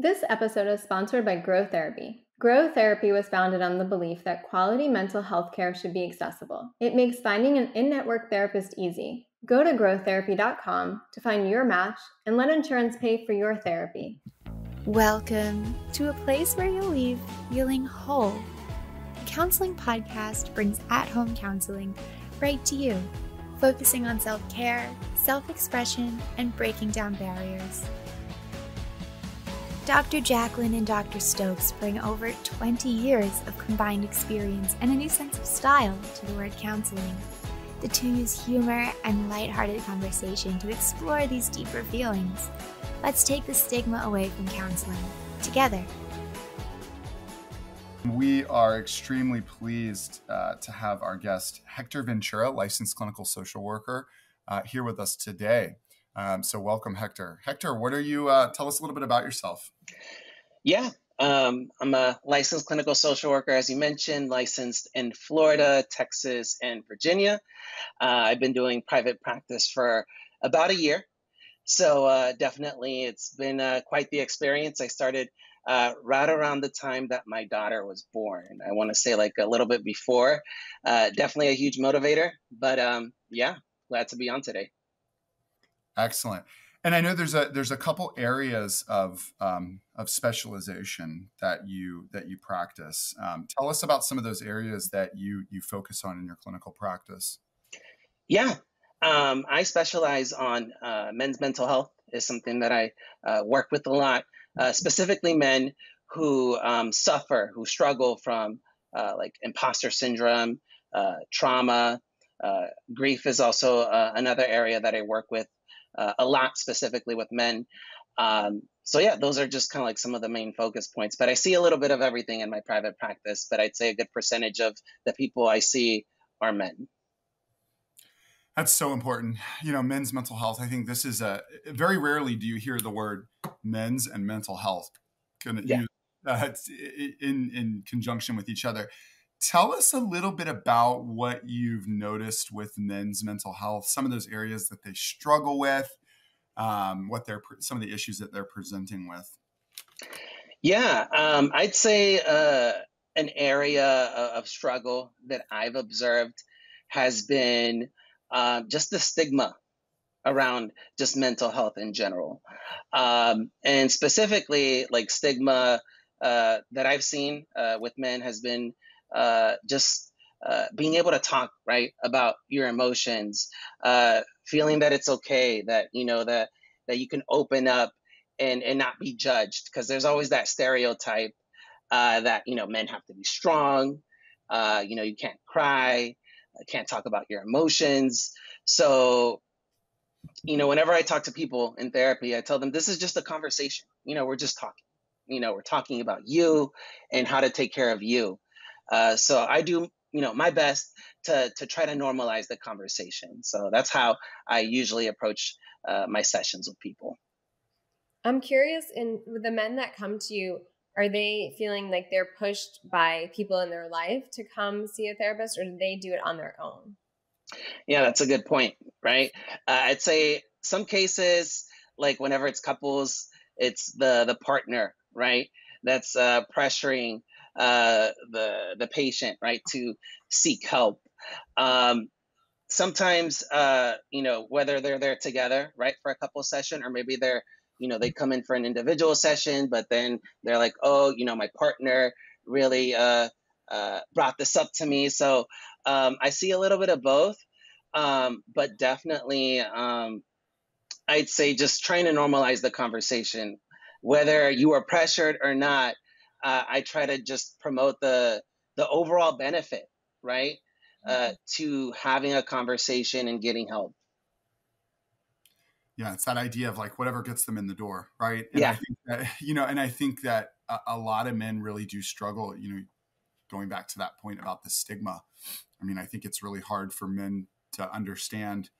This episode is sponsored by Grow Therapy. Grow Therapy was founded on the belief that quality mental health care should be accessible. It makes finding an in network therapist easy. Go to growtherapy.com to find your match and let insurance pay for your therapy. Welcome to a place where you'll leave feeling whole. The Counseling Podcast brings at home counseling right to you, focusing on self care, self expression, and breaking down barriers. Dr. Jaclyn and Dr. Stokes bring over 20 years of combined experience and a new sense of style to the word counseling. The two use humor and lighthearted conversation to explore these deeper feelings. Let's take the stigma away from counseling together. We are extremely pleased uh, to have our guest, Hector Ventura, licensed clinical social worker, uh, here with us today. Um, so, welcome, Hector. Hector, what are you? Uh, tell us a little bit about yourself. Yeah, um, I'm a licensed clinical social worker, as you mentioned, licensed in Florida, Texas, and Virginia. Uh, I've been doing private practice for about a year. So, uh, definitely, it's been uh, quite the experience. I started uh, right around the time that my daughter was born. I want to say like a little bit before. Uh, definitely a huge motivator, but um, yeah, glad to be on today. Excellent. And I know there's a there's a couple areas of um, of specialization that you that you practice. Um, tell us about some of those areas that you you focus on in your clinical practice. Yeah, um, I specialize on uh, men's mental health is something that I uh, work with a lot, uh, specifically men who um, suffer, who struggle from uh, like imposter syndrome, uh, trauma. Uh, grief is also another area that I work with uh, a lot specifically with men. Um, so yeah, those are just kind of like some of the main focus points. But I see a little bit of everything in my private practice. But I'd say a good percentage of the people I see are men. That's so important. You know, men's mental health. I think this is a very rarely do you hear the word men's and mental health yeah. uh, in in conjunction with each other. Tell us a little bit about what you've noticed with men's mental health, some of those areas that they struggle with, um, what they're some of the issues that they're presenting with. Yeah, um, I'd say uh, an area of struggle that I've observed has been uh, just the stigma around just mental health in general, um, and specifically like stigma uh, that I've seen uh, with men has been uh, just uh, being able to talk right about your emotions, uh, feeling that it's okay, that you know that that you can open up and and not be judged, because there's always that stereotype uh, that you know men have to be strong, uh, you know you can't cry, uh, can't talk about your emotions. So you know whenever I talk to people in therapy, I tell them this is just a conversation. You know we're just talking. You know we're talking about you and how to take care of you uh, so I do, you know, my best to to try to normalize the conversation. So that's how I usually approach uh, my sessions with people. I'm curious, in the men that come to you, are they feeling like they're pushed by people in their life to come see a therapist, or do they do it on their own? Yeah, that's a good point, right? Uh, I'd say some cases, like whenever it's couples, it's the the partner, right? That's uh, pressuring uh, the the patient right to seek help. Um, sometimes uh, you know whether they're there together right for a couple session or maybe they're you know they come in for an individual session but then they're like oh you know my partner really uh, uh, brought this up to me so um, i see a little bit of both um, but definitely um, i'd say just trying to normalize the conversation whether you are pressured or not uh, I try to just promote the the overall benefit, right, uh, mm-hmm. to having a conversation and getting help. Yeah, it's that idea of like whatever gets them in the door, right? And yeah. I think that, you know, and I think that a, a lot of men really do struggle. You know, going back to that point about the stigma. I mean, I think it's really hard for men to understand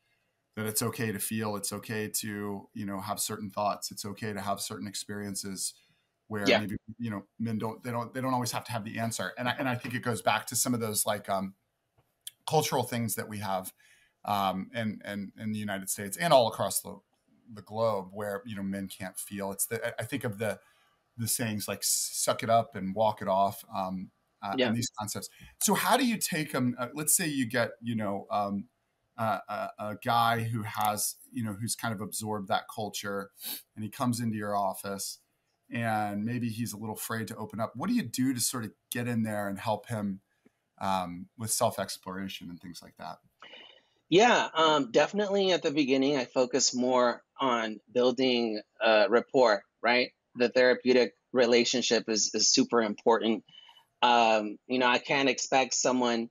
that it's okay to feel, it's okay to, you know, have certain thoughts, it's okay to have certain experiences where yeah. maybe you know men don't they don't they don't always have to have the answer and I, and I think it goes back to some of those like um, cultural things that we have um, and and in the United States and all across the the globe where you know men can't feel it's the I think of the the sayings like "suck it up" and "walk it off." Um, uh, yeah. and these concepts. So how do you take them? Uh, let's say you get, you know, um, uh, a, a, guy who has, you know, who's kind of absorbed that culture, and he comes into your office, and maybe he's a little afraid to open up. What do you do to sort of get in there and help him um, with self exploration and things like that? Yeah, um, definitely. At the beginning, I focus more on building uh, rapport. Right, the therapeutic relationship is is super important um, you know, I can't expect someone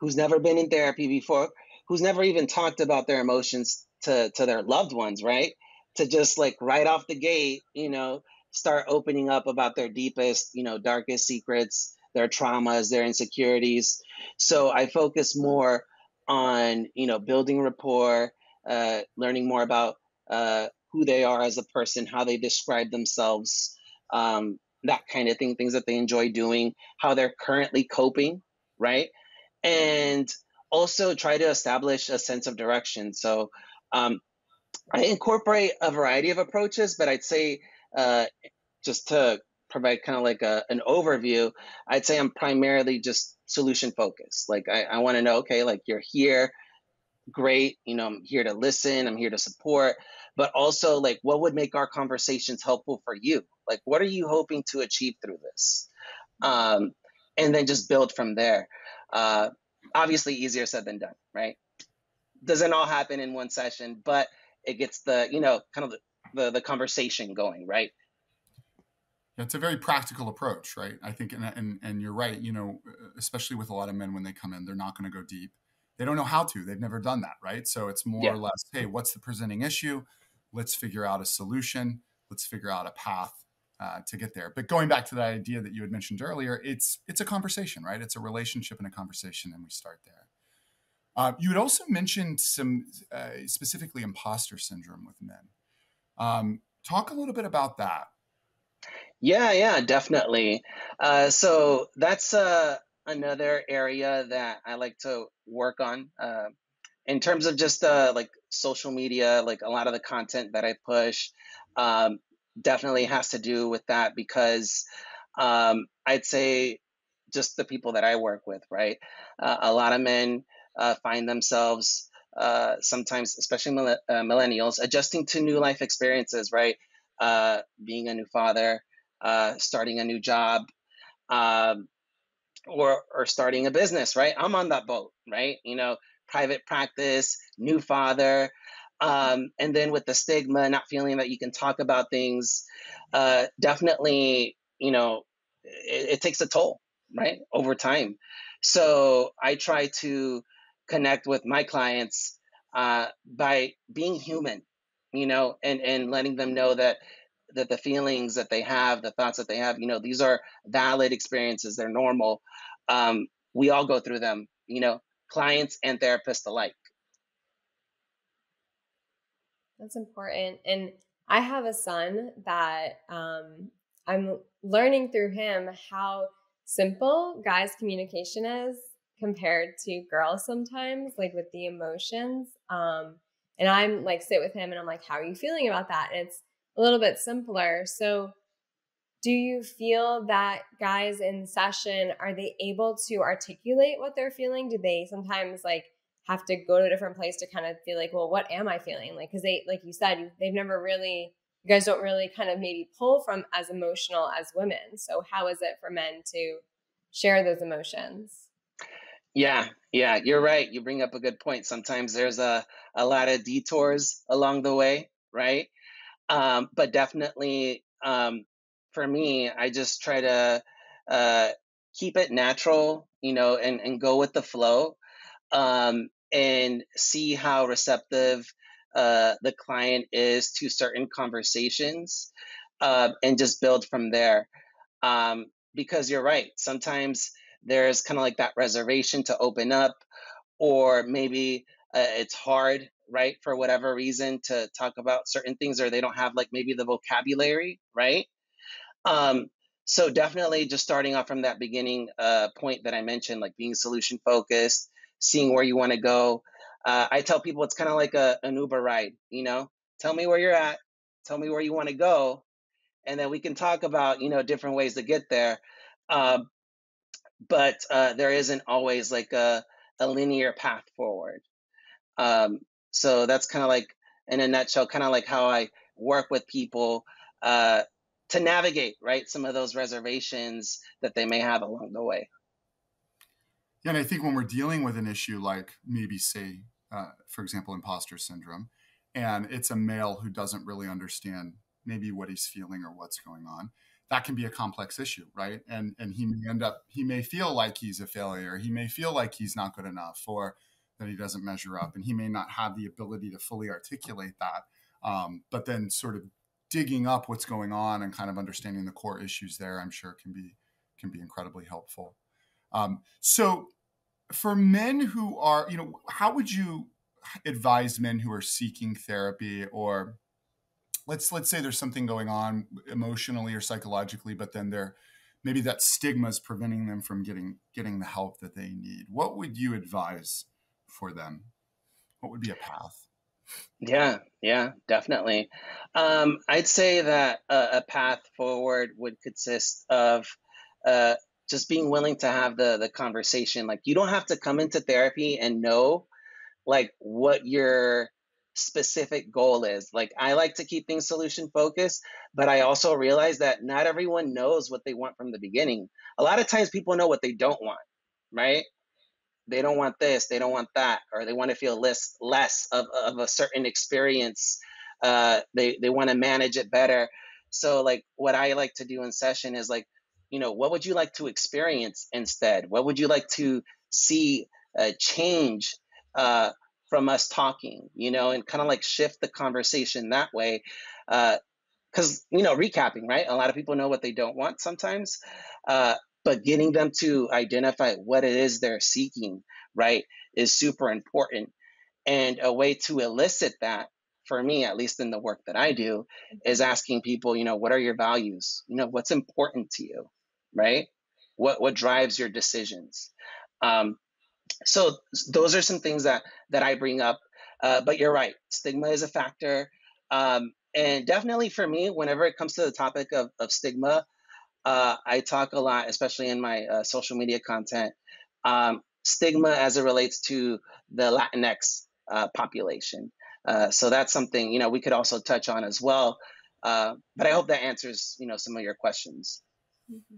who's never been in therapy before, who's never even talked about their emotions to to their loved ones, right? To just like right off the gate, you know, start opening up about their deepest, you know, darkest secrets, their traumas, their insecurities. So I focus more on, you know, building rapport, uh, learning more about uh, who they are as a person, how they describe themselves, um, that kind of thing, things that they enjoy doing, how they're currently coping, right? And also try to establish a sense of direction. So um, I incorporate a variety of approaches, but I'd say uh, just to provide kind of like a, an overview, I'd say I'm primarily just solution focused. Like I, I want to know, okay, like you're here, great, you know, I'm here to listen, I'm here to support, but also like what would make our conversations helpful for you? Like what are you hoping to achieve through this? Um, and then just build from there. Uh, obviously easier said than done right? Doesn't all happen in one session but it gets the you know kind of the, the, the conversation going right? It's a very practical approach right? I think and, and and you're right you know especially with a lot of men when they come in they're not going to go deep. They don't know how to they've never done that right? So it's more yeah. or less hey what's the presenting issue? Let's figure out a solution. Let's figure out a path uh, to get there. But going back to that idea that you had mentioned earlier it's it's a conversation right? It's a relationship and a conversation and we start there. Uh, you had also mentioned some uh, specifically imposter syndrome with men um, talk a little bit about that yeah yeah definitely uh, so that's uh, another area that i like to work on uh, in terms of just uh, like social media, like a lot of the content that I push um, definitely has to do with that because um, I'd say just the people that I work with, right? Uh, a lot of men uh, find themselves uh, sometimes, especially uh, millennials, adjusting to new life experiences, right? Uh, being a new father, uh, starting a new job, um, or or starting a business, right? I'm on that boat, right? You know, private practice, new father, um, and then with the stigma, not feeling that you can talk about things, uh, definitely, you know, it, it takes a toll, right, over time. So I try to connect with my clients uh, by being human, you know, and and letting them know that that the feelings that they have, the thoughts that they have, you know, these are valid experiences. They're normal. Um, we all go through them, you know clients and therapists alike. That's important. And I have a son that um, I'm learning through him how simple guys' communication is compared to girls sometimes, like with the emotions. Um, and I'm like, sit with him and I'm like, how are you feeling about that? And it's a little bit simpler. So, do you feel that guys in session are they able to articulate what they're feeling do they sometimes like have to go to a different place to kind of feel like well what am i feeling like because they like you said they've never really you guys don't really kind of maybe pull from as emotional as women so how is it for men to share those emotions yeah yeah you're right you bring up a good point sometimes there's a, a lot of detours along the way right um, but definitely um, for me, I just try to uh, keep it natural, you know, and, and go with the flow um, and see how receptive uh, the client is to certain conversations uh, and just build from there. Um, because you're right, sometimes there's kind of like that reservation to open up, or maybe uh, it's hard, right, for whatever reason to talk about certain things, or they don't have like maybe the vocabulary, right? Um, so definitely just starting off from that beginning uh, point that I mentioned, like being solution focused, seeing where you want to go. Uh, I tell people it's kind of like a, an Uber ride, you know, tell me where you're at, tell me where you want to go, and then we can talk about you know different ways to get there. Um, but uh, there isn't always like a, a linear path forward. Um, so that's kind of like, in a nutshell, kind of like how I work with people uh, to navigate, right, some of those reservations that they may have along the way. Yeah, and I think when we're dealing with an issue like maybe, say, uh, for example, imposter syndrome, and it's a male who doesn't really understand maybe what he's feeling or what's going on, that can be a complex issue, right? And and he may end up he may feel like he's a failure, he may feel like he's not good enough, or that he doesn't measure up, and he may not have the ability to fully articulate that. Um, but then sort of digging up what's going on and kind of understanding the core issues there, I'm sure can be can be incredibly helpful. Um, so for men who are, you know, how would you advise men who are seeking therapy or let's let's say there's something going on emotionally or psychologically, but then they're maybe that stigma is preventing them from getting getting the help that they need. What would you advise for them? What would be a path? Yeah, yeah, definitely. Um, I'd say that a, a, path forward would consist of uh, just being willing to have the the conversation. Like you don't have to come into therapy and know like what your specific goal is. Like I like to keep things solution focused, but I also realize that not everyone knows what they want from the beginning. A lot of times people know what they don't want, right? They don't want this, they don't want that, or they want to feel less less of, of a certain experience. Uh, they they want to manage it better. So like what I like to do in session is like, you know, what would you like to experience instead? What would you like to see uh, change uh, from us talking, you know, and kind of like shift the conversation that way. Because, uh, you know, recapping, right? A lot of people know what they don't want sometimes, uh, but getting them to identify what it is they're seeking, right, is super important. And a way to elicit that for me, at least in the work that I do, is asking people, you know, what are your values? You know, what's important to you, right? What what drives your decisions? Um, so those are some things that that I bring up. Uh, but you're right, stigma is a factor, um, and definitely for me, whenever it comes to the topic of of stigma, uh, I talk a lot, especially in my uh, social media content, um, stigma as it relates to the Latinx uh, population. Uh, so that's something you know we could also touch on as well. Uh, but I hope that answers you know some of your questions. Mm-hmm.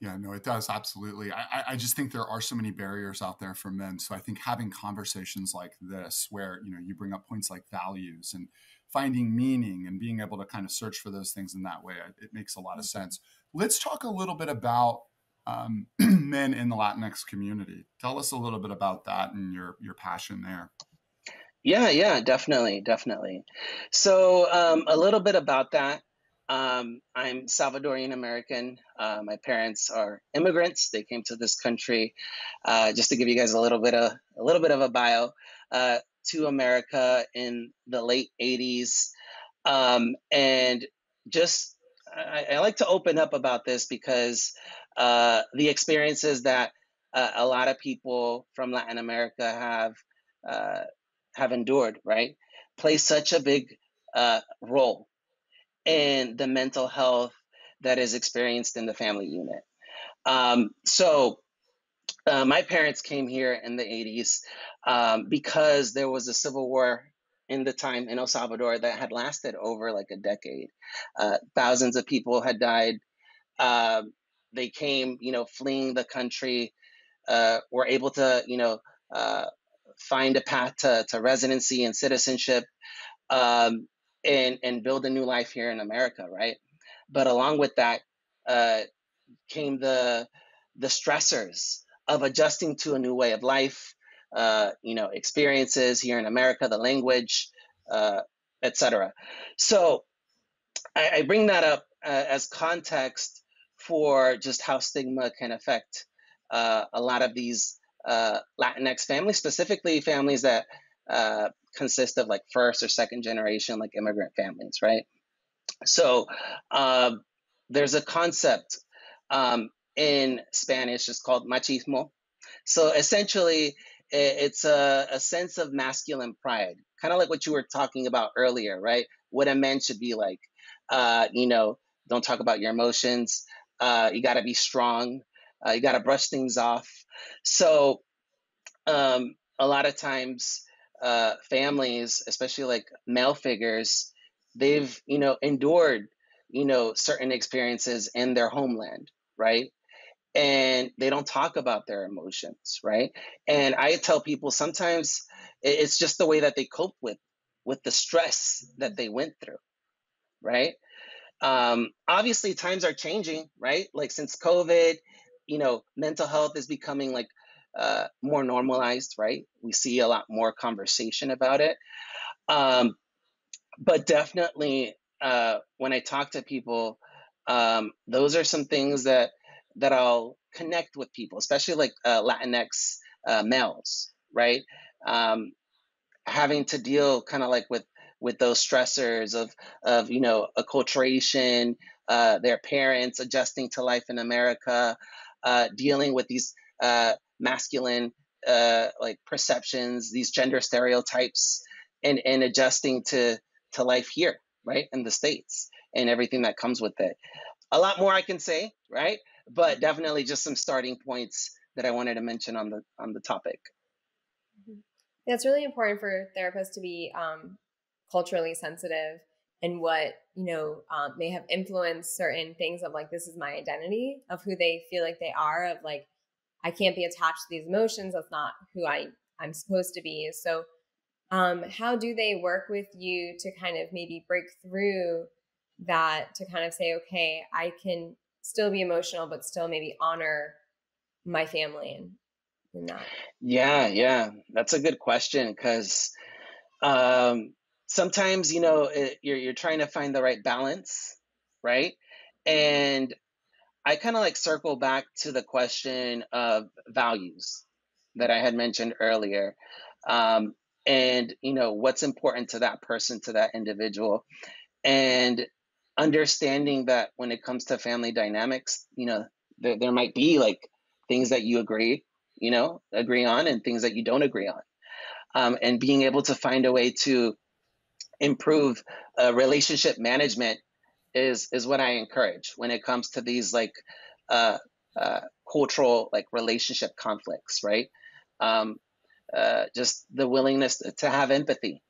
Yeah, no, it does absolutely. I, I just think there are so many barriers out there for men. So I think having conversations like this, where you know you bring up points like values and finding meaning and being able to kind of search for those things in that way, it makes a lot of mm-hmm. sense. Let's talk a little bit about um, men in the Latinx community. Tell us a little bit about that and your your passion there. Yeah, yeah, definitely, definitely. So um, a little bit about that. Um, I'm Salvadorian American. Uh, my parents are immigrants. They came to this country, uh, just to give you guys a little bit of a little bit of a bio, uh, to America in the late '80s, um, and just I, I, like to open up about this because uh, the experiences that uh, a lot of people from Latin America have uh, have endured, right, play such a big role and the mental health that is experienced in the family unit. Um, so, uh, my parents came here in the 80s um, because there was a civil war in the time in El Salvador that had lasted over like a decade. Uh, thousands of people had died. Uh, they came, you know, fleeing the country, uh, were able to, you know, uh, find a path to, to residency and citizenship. Um, and and build a new life here in America, right? But along with that uh, came the the stressors of adjusting to a new way of life, uh, you know, experiences here in America, the language, uh, etc. So I, I, bring that up uh, as context for just how stigma can affect uh, a lot of these uh, Latinx families, specifically families that consist of like first or second generation like immigrant families, right? So um, there's a concept um, in Spanish, it's called machismo. So essentially, it's a, a sense of masculine pride, kind of like what you were talking about earlier, right? What a man should be like, uh, you know, don't talk about your emotions. Uh, you got to be strong. Uh, you got to brush things off. So, um, a lot of times, uh, families, especially like male figures, they've you know endured you know certain experiences in their homeland, right? And they don't talk about their emotions, right? And I tell people sometimes it's just the way that they cope with with the stress that they went through, right? Um, obviously, times are changing, right? Like since COVID, you know, mental health is becoming like uh, more normalized, right? We see a lot more conversation about it. Um, but definitely, uh, when I talk to people, um, those are some things that that I'll connect with people, especially like uh, Latinx uh, males, right? Um, having to deal kind of like with with those stressors of of you know acculturation, uh, their parents adjusting to life in America, uh, dealing with these uh, masculine uh, like perceptions, these gender stereotypes, and and adjusting to to life here, right, in the states, and everything that comes with it. A lot more I can say, right, but definitely just some starting points that I wanted to mention on the on the topic. Mm-hmm. Yeah, it's really important for therapists to be um, culturally sensitive and what you know um, may have influenced certain things of like this is my identity of who they feel like they are of like i can't be attached to these emotions. That's not who i i'm supposed to be. So um, how do they work with you to kind of maybe break through that to kind of say okay i can still be emotional but still maybe honor my family and, and that? Yeah yeah. That's a good question because um sometimes you know it, you're you're trying to find the right balance, right? And I kind of like circle back to the question of values that I had mentioned earlier. Um, and you know what's important to that person to that individual and understanding that when it comes to family dynamics you know there, there might be like things that you agree you know agree on and things that you don't agree on um, and being able to find a way to improve uh, relationship management is is what I encourage when it comes to these like uh, uh, cultural like relationship conflicts, right? Um, uh, just the willingness to have empathy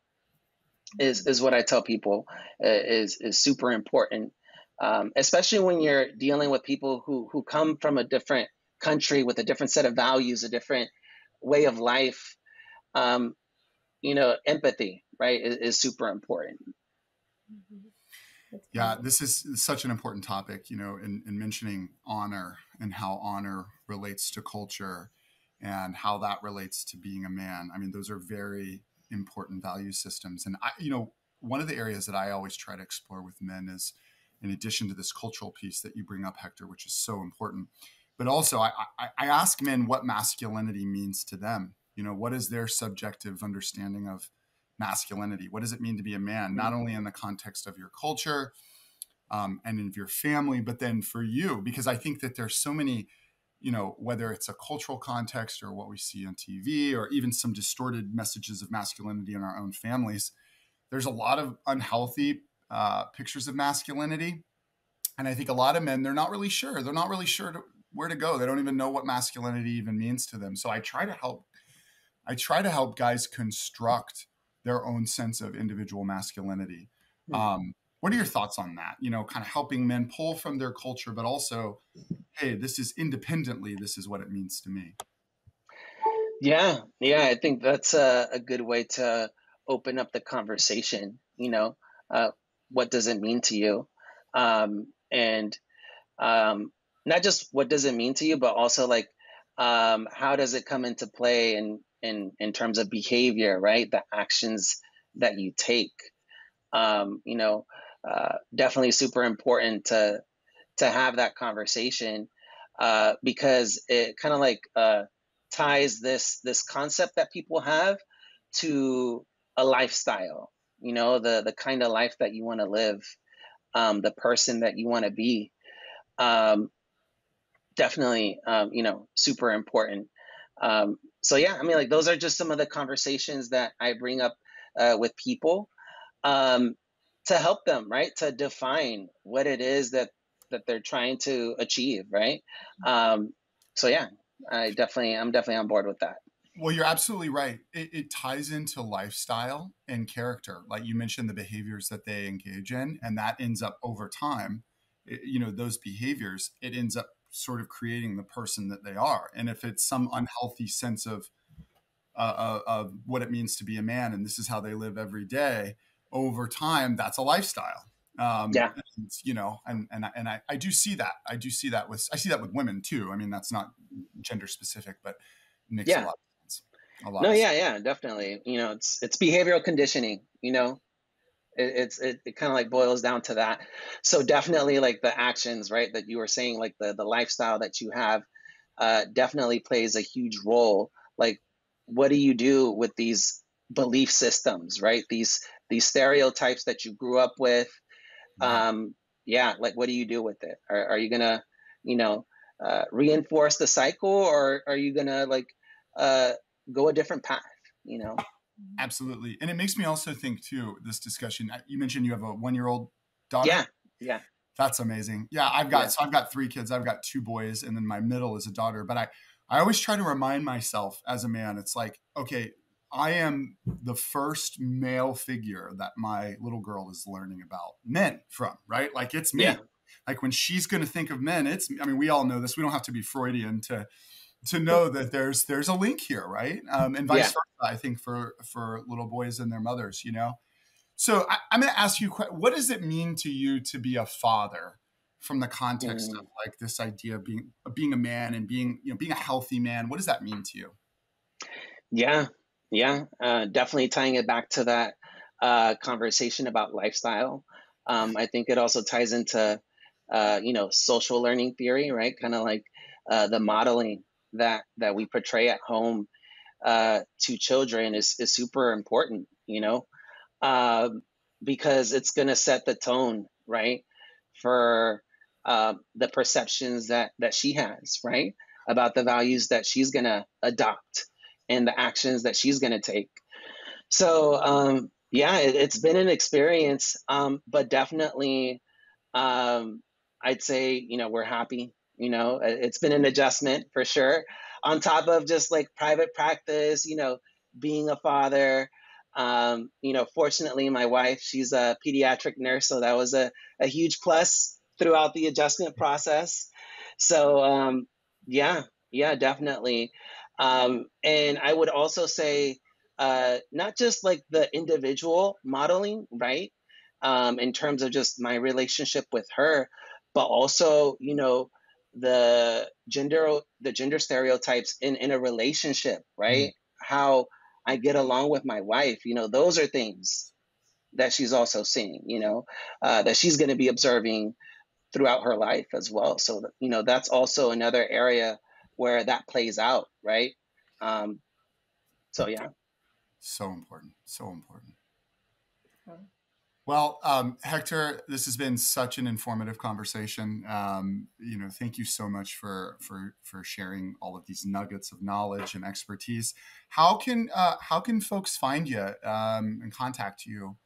is is what I tell people uh, is is super important, um, especially when you're dealing with people who who come from a different country with a different set of values, a different way of life. Um, you know, empathy right, is, is super important. Mm-hmm. Yeah, this is such an important topic, you know, in, in mentioning honor and how honor relates to culture and how that relates to being a man. I mean, those are very important value systems. And I, you know, one of the areas that I always try to explore with men is, in addition to this cultural piece that you bring up, Hector, which is so important, but also I, I, I ask men what masculinity means to them. You know, what is their subjective understanding of masculinity? What does it mean to be a man, not only in the context of your culture um, and in your family, but then for you? Because I think that there's so many, you know, whether it's a cultural context or what we see on TV or even some distorted messages of masculinity in our own families, there's a lot of unhealthy uh, pictures of masculinity. And I think a lot of men, they're not really sure. They're not really sure to, where to go. They don't even know what masculinity even means to them. So I try to help. I try to help guys construct their own sense of individual masculinity. Hmm. Um, what are your thoughts on that? You know, kind of helping men pull from their culture, but also, hey, this is independently, this is what it means to me. Yeah, yeah, I think that's a, a good way to open up the conversation. You know, uh, what does it mean to you? Um, and um, not just what does it mean to you, but also like um, how does it come into play and in in terms of behavior, right? The actions that you take. Um, you know, uh, definitely super important to to have that conversation uh, because it kind of like uh, ties this this concept that people have to a lifestyle. You know, the the kind of life that you want to live, um, the person that you want to be. Um, definitely, um, you know, super important. Um, so yeah, I mean, like those are just some of the conversations that I bring up uh, with people um, to help them, right, to define what it is that that they're trying to achieve, right? Um, so yeah, I definitely I'm definitely on board with that. Well, you're absolutely right. It, it, ties into lifestyle and character. Like you mentioned, the behaviors that they engage in, and that ends up over time, it, you know, those behaviors, it ends up sort of creating the person that they are. And if it's some unhealthy sense of, uh, of, uh, what it means to be a man, and this is how they live every day, over time, that's a lifestyle. Um, yeah. And, you know, and and and I, I do see that. I do see that with I see that with women too. I mean, that's not gender specific, but makes yeah. a lot of sense. a lot. No, yeah, yeah, definitely. You know, it's it's behavioral conditioning. You know, it, it's it, it kind of like boils down to that. So definitely, like the actions, right, that you were saying, like the the lifestyle that you have, uh, definitely plays a huge role. Like, what do you do with these belief systems, right? These these stereotypes that you grew up with. Um, yeah, like what do you do with it? Are, are you gonna, you know, uh, reinforce the cycle, or are you gonna like uh, go a different path, you know? Absolutely. And it makes me also think too, this discussion, uh, you mentioned you have a one-year-old daughter. Yeah. Yeah. That's amazing. Yeah. I've got, yeah. so I've got three kids. I've got two boys and then my middle is a daughter, but I, I always try to remind myself as a man, it's like, okay, I am the first male figure that my little girl is learning about men from, right? Like it's me. Yeah. Like when she's going to think of men, it's, I mean, we all know this. We don't have to be Freudian to, to know that there's there's a link here, right? Um, and vice yeah. versa. I think for for little boys and their mothers, you know. So I, am going to ask you, what does it mean to you to be a father, from the context mm. of like this idea of being of being a man and being you know being a healthy man? What does that mean to you? Yeah, yeah, uh, definitely tying it back to that uh, conversation about lifestyle. Um, I think it also ties into uh, you know social learning theory, right? Kind of like uh, the modeling that that we portray at home uh, to children is is super important. You know, uh, because it's going to set the tone, right, for uh, the perceptions that that she has, right, about the values that she's going to adopt and the actions that she's going to take. So, um, yeah, it, has been an experience, um, but definitely, um, I'd say you know we're happy you know it's been an adjustment for sure. On top of just like private practice you know being a father um, you know fortunately my wife she's a pediatric nurse so that was a, a huge plus throughout the adjustment process. So um, yeah yeah definitely. Um, and i would also say uh, not just like the individual modeling right um, in terms of just my relationship with her but also you know the gender the gender stereotypes in in a relationship right? Mm-hmm. how i get along with my wife you know those are things that she's also seeing you know uh, that she's going to be observing throughout her life as well. So you know that's also another area where that plays out right? Um so yeah. So important so important well, um, Hector, this has been such an informative conversation. Um, you know, thank you so much for for for sharing all of these nuggets of knowledge and expertise. How can uh, how can folks find you um, and contact you?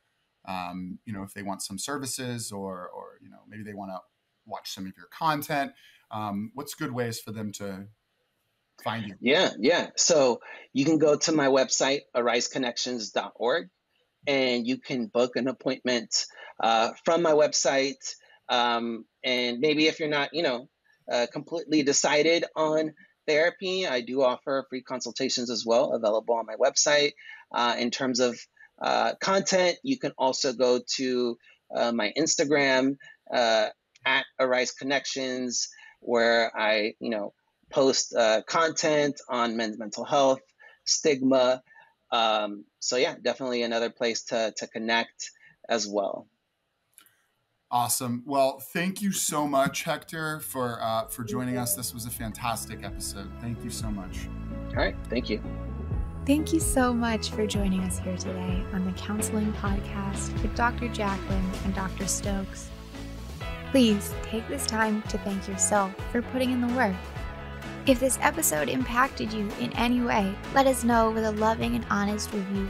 Um, you know, if they want some services or or you know maybe they want to watch some of your content. Um, what's good ways for them to find you? Yeah, yeah. So you can go to my website, ariseconnections.org and you can book an appointment uh, from my website. Um, and maybe if you're not, you know, uh, completely decided on therapy, I do offer free consultations as well, available on my website. Uh, in terms of uh, content, you can also go to uh, my Instagram uh, at Arise Connections, where I, you know, post content on men's mental health, stigma, um, so yeah, definitely another place to to connect as well. Awesome. Well, thank you so much, Hector, for uh, for joining us. This was a fantastic episode. Thank you so much. All right. Thank you. Thank you so much for joining us here today on the Counseling Podcast with Dr. Jaclyn and Dr. Stokes. Please take this time to thank yourself for putting in the work if this episode impacted you in any way, let us know with a loving and honest review.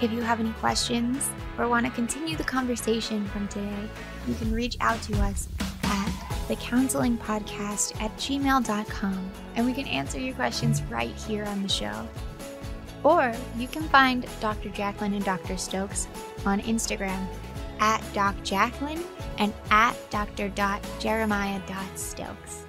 If you have any questions or want to continue the conversation from today, you can reach out to us at thecounselingpodcast at gmail.com and we can answer your questions right here on the show. Or you can find Dr. Jaclyn and Dr. Stokes on Instagram at Doc and at dr.jeremiah.stokes.